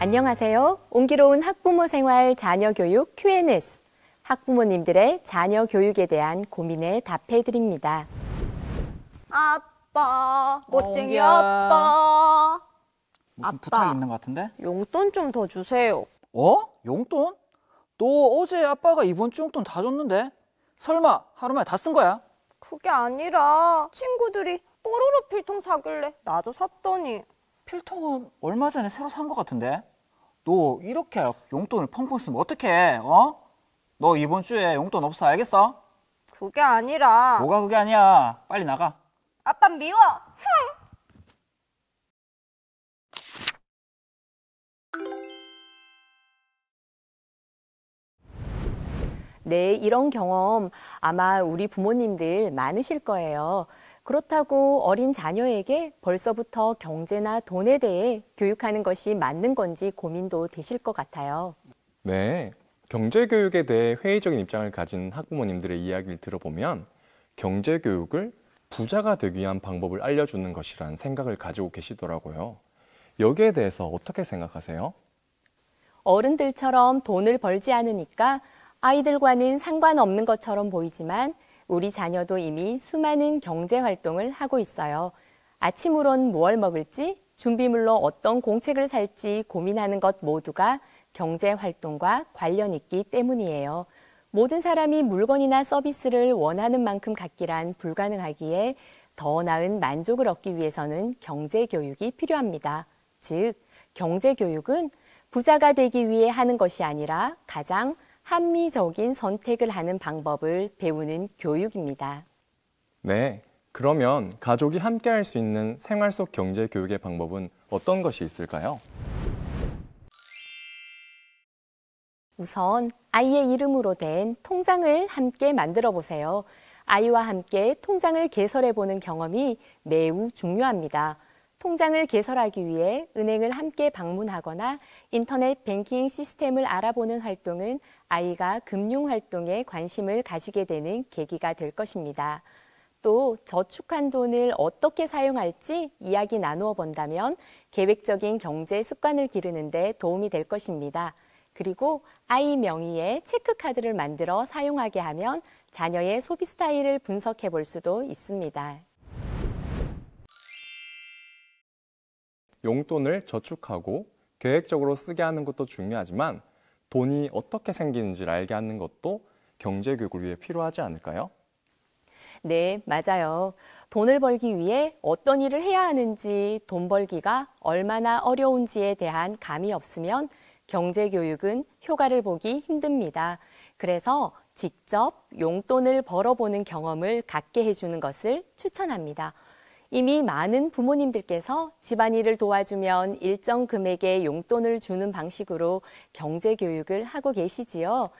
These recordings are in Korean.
안녕하세요. 온기로운 학부모 생활 자녀 교육 Q&S. 학부모님들의 자녀 교육에 대한 고민에 답해 드립니다. 아빠, 멋쟁이. 아빠. 무슨 아빠. 부탁이 있는 것 같은데? 용돈 좀 더 주세요. 어? 용돈? 너 어제 아빠가 이번 주 용돈 다 줬는데? 설마 하루 만에 다 쓴 거야? 그게 아니라 친구들이 뽀로로 필통 사길래 나도 샀더니 필통은 얼마 전에 새로 산 것 같은데? 너 이렇게 용돈을 펑펑 쓰면 어떡해? 어? 너 이번 주에 용돈 없어 알겠어? 그게 아니라 뭐가 그게 아니야. 빨리 나가. 아빠 미워. 네, 이런 경험 아마 우리 부모님들 많으실 거예요. 그렇다고 어린 자녀에게 벌써부터 경제나 돈에 대해 교육하는 것이 맞는 건지 고민도 되실 것 같아요. 네. 경제교육에 대해 회의적인 입장을 가진 학부모님들의 이야기를 들어보면 경제교육을 부자가 되기 위한 방법을 알려주는 것이란 생각을 가지고 계시더라고요. 여기에 대해서 어떻게 생각하세요? 어른들처럼 돈을 벌지 않으니까 아이들과는 상관없는 것처럼 보이지만 우리 자녀도 이미 수많은 경제 활동을 하고 있어요. 아침으론 무얼 먹을지, 준비물로 어떤 공책을 살지 고민하는 것 모두가 경제 활동과 관련 있기 때문이에요. 모든 사람이 물건이나 서비스를 원하는 만큼 갖기란 불가능하기에 더 나은 만족을 얻기 위해서는 경제 교육이 필요합니다. 즉, 경제 교육은 부자가 되기 위해 하는 것이 아니라 가장 합리적인 선택을 하는 방법을 배우는 교육입니다. 네. 그러면 가족이 함께 할 수 있는 생활 속 경제 교육의 방법은 어떤 것이 있을까요? 우선 아이의 이름으로 된 통장을 함께 만들어 보세요. 아이와 함께 통장을 개설해 보는 경험이 매우 중요합니다. 통장을 개설하기 위해 은행을 함께 방문하거나 인터넷 뱅킹 시스템을 알아보는 활동은 아이가 금융 활동에 관심을 가지게 되는 계기가 될 것입니다. 또 저축한 돈을 어떻게 사용할지 이야기 나누어 본다면 계획적인 경제 습관을 기르는데 도움이 될 것입니다. 그리고 아이 명의의 체크카드를 만들어 사용하게 하면 자녀의 소비 스타일을 분석해 볼 수도 있습니다. 용돈을 저축하고 계획적으로 쓰게 하는 것도 중요하지만 돈이 어떻게 생기는지를 알게 하는 것도 경제 교육을 위해 필요하지 않을까요? 네, 맞아요. 돈을 벌기 위해 어떤 일을 해야 하는지, 돈 벌기가 얼마나 어려운지에 대한 감이 없으면 경제 교육은 효과를 보기 힘듭니다. 그래서 직접 용돈을 벌어보는 경험을 갖게 해주는 것을 추천합니다. 이미 많은 부모님들께서 집안일을 도와주면 일정 금액의 용돈을 주는 방식으로 경제 교육을 하고 계시지요.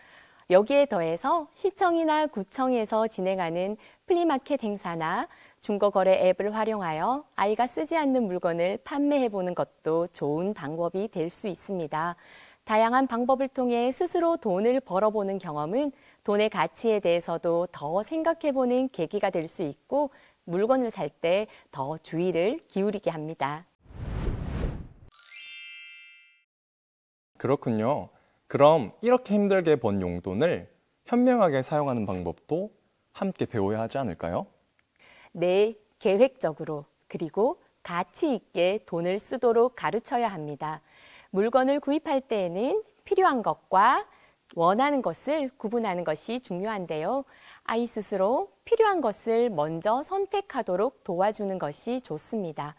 여기에 더해서 시청이나 구청에서 진행하는 플리마켓 행사나 중고거래 앱을 활용하여 아이가 쓰지 않는 물건을 판매해 보는 것도 좋은 방법이 될 수 있습니다. 다양한 방법을 통해 스스로 돈을 벌어보는 경험은 돈의 가치에 대해서도 더 생각해 보는 계기가 될 수 있고 물건을 살 때 더 주의를 기울이게 합니다. 그렇군요. 그럼 이렇게 힘들게 번 용돈을 현명하게 사용하는 방법도 함께 배워야 하지 않을까요? 네, 계획적으로 그리고 가치 있게 돈을 쓰도록 가르쳐야 합니다. 물건을 구입할 때에는 필요한 것과 원하는 것을 구분하는 것이 중요한데요. 아이 스스로 필요한 것을 먼저 선택하도록 도와주는 것이 좋습니다.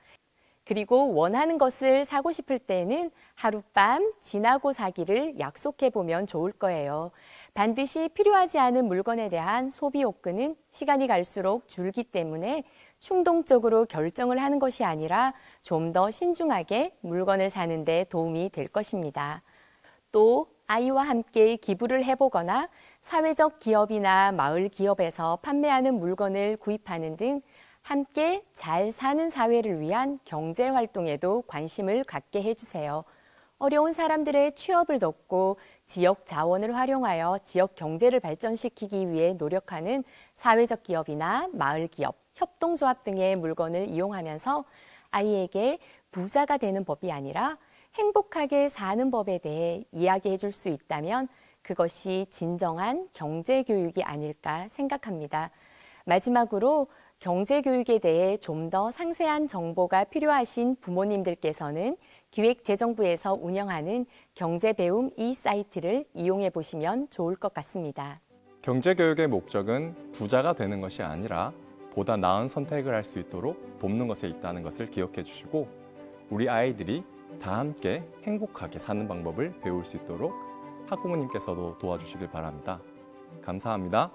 그리고 원하는 것을 사고 싶을 때는 하룻밤 지나고 사기를 약속해 보면 좋을 거예요. 반드시 필요하지 않은 물건에 대한 소비 욕구는 시간이 갈수록 줄기 때문에 충동적으로 결정을 하는 것이 아니라 좀 더 신중하게 물건을 사는 데 도움이 될 것입니다. 또 아이와 함께 기부를 해보거나 사회적 기업이나 마을 기업에서 판매하는 물건을 구입하는 등 함께 잘 사는 사회를 위한 경제 활동에도 관심을 갖게 해주세요. 어려운 사람들의 취업을 돕고 지역 자원을 활용하여 지역 경제를 발전시키기 위해 노력하는 사회적 기업이나 마을 기업, 협동조합 등의 물건을 이용하면서 아이에게 부자가 되는 법이 아니라 행복하게 사는 법에 대해 이야기해 줄 수 있다면 그것이 진정한 경제 교육이 아닐까 생각합니다. 마지막으로 경제 교육에 대해 좀 더 상세한 정보가 필요하신 부모님들께서는 기획재정부에서 운영하는 경제 배움 이 사이트를 이용해 보시면 좋을 것 같습니다. 경제 교육의 목적은 부자가 되는 것이 아니라 보다 나은 선택을 할 수 있도록 돕는 것에 있다는 것을 기억해 주시고 우리 아이들이 다 함께 행복하게 사는 방법을 배울 수 있도록 학부모님께서도 도와주시길 바랍니다. 감사합니다.